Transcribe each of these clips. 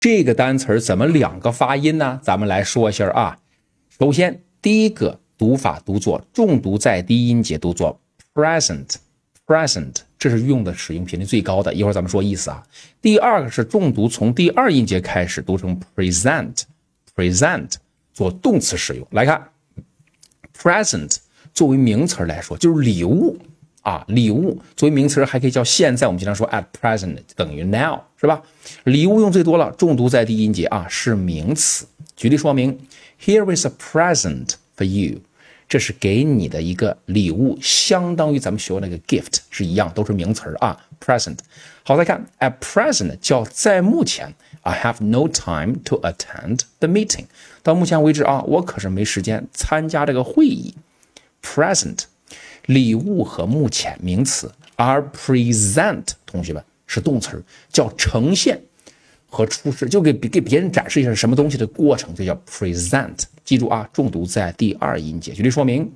这个单词怎么两个发音呢？咱们来说一下啊。首先，第一个读法读作重读在低音节，读作 present，present，这是用的使用频率最高的。一会儿咱们说意思啊。第二个是重读，从第二音节开始读成 present，present，做动词使用。来看，present 作为名词来说，就是礼物。啊，礼物作为名词还可以叫现在，我们经常说 at present 等于 now，是吧？礼物用最多了，重读在第一音节啊，是名词。举例说明，Here is a present for you，这是给你的一个礼物，相当于咱们学过那个 gift 是一样，都是名词啊。present，好，再看 at present 叫在目前，I have no time to attend the meeting，到目前为止啊，我可是没时间参加这个会议。present。礼物和目前名词，而 present 同学们是动词，叫呈现和出示，就给给别人展示一下什么东西的过程，就叫 present。记住啊，重读在第二音节。举例说明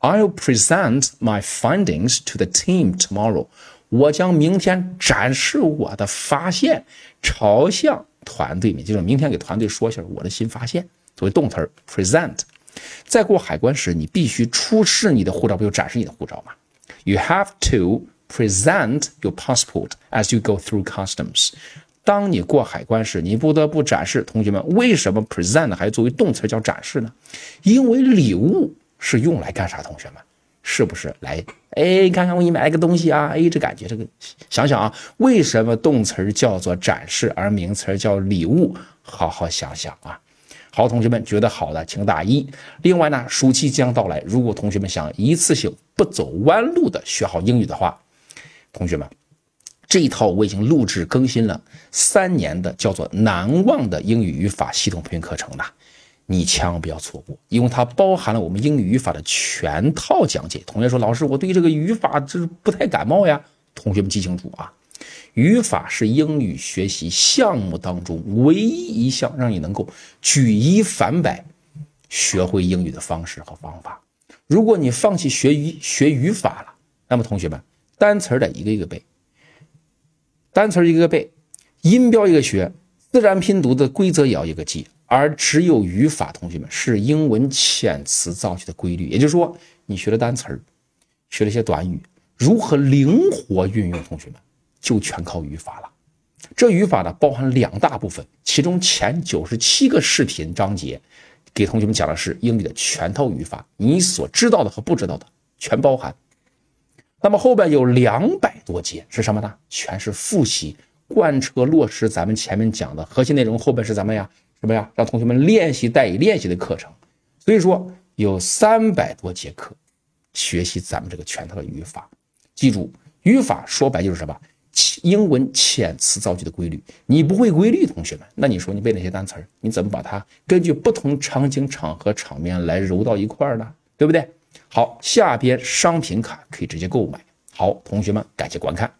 ：I'll present my findings to the team tomorrow。我将明天展示我的发现，朝向团队面，就是明天给团队说一下我的新发现。作为动词 present。在过海关时，你必须出示你的护照，不就展示你的护照吗？You have to present your passport as you go through customs。当你过海关时，你不得不展示。同学们，为什么 present 还作为动词叫展示呢？因为礼物是用来干啥？同学们，是不是来？哎，看看我给你买了个东西啊！哎，这感觉，这个想想啊，为什么动词叫做展示，而名词叫礼物？好好想想啊。好，同学们觉得好的，请打一。另外呢，暑期将到来，如果同学们想一次性不走弯路的学好英语的话，同学们，这一套我已经录制更新了三年的叫做难忘的英语语法系统培训课程了，你千万不要错过，因为它包含了我们英语语法的全套讲解。同学说，老师，我对这个语法这不太感冒呀。同学们记清楚啊。语法是英语学习项目当中唯一一项让你能够举一反百学会英语的方式和方法。如果你放弃学语学语法了，那么同学们单词得一个一个背，单词一个个背，音标一个学，自然拼读的规则也要一个记。而只有语法，同学们是英文遣词造句的规律。也就是说，你学了单词儿，学了一些短语，如何灵活运用，同学们。就全靠语法了。这语法呢，包含两大部分，其中前九十七个视频章节给同学们讲的是英语的全套语法，你所知道的和不知道的全包含。那么后边有两百多节是什么呢？全是复习、贯彻落实咱们前面讲的核心内容。后边是咱们呀什么呀？让同学们练习带以练习的课程。所以说有三百多节课学习咱们这个全套的语法。记住，语法说白就是什么？英文遣词造句的规律，你不会规律，同学们，那你说你背那些单词儿，你怎么把它根据不同场景、场合、场面来揉到一块儿呢？对不对？好，下边商品卡可以直接购买。好，同学们，感谢观看。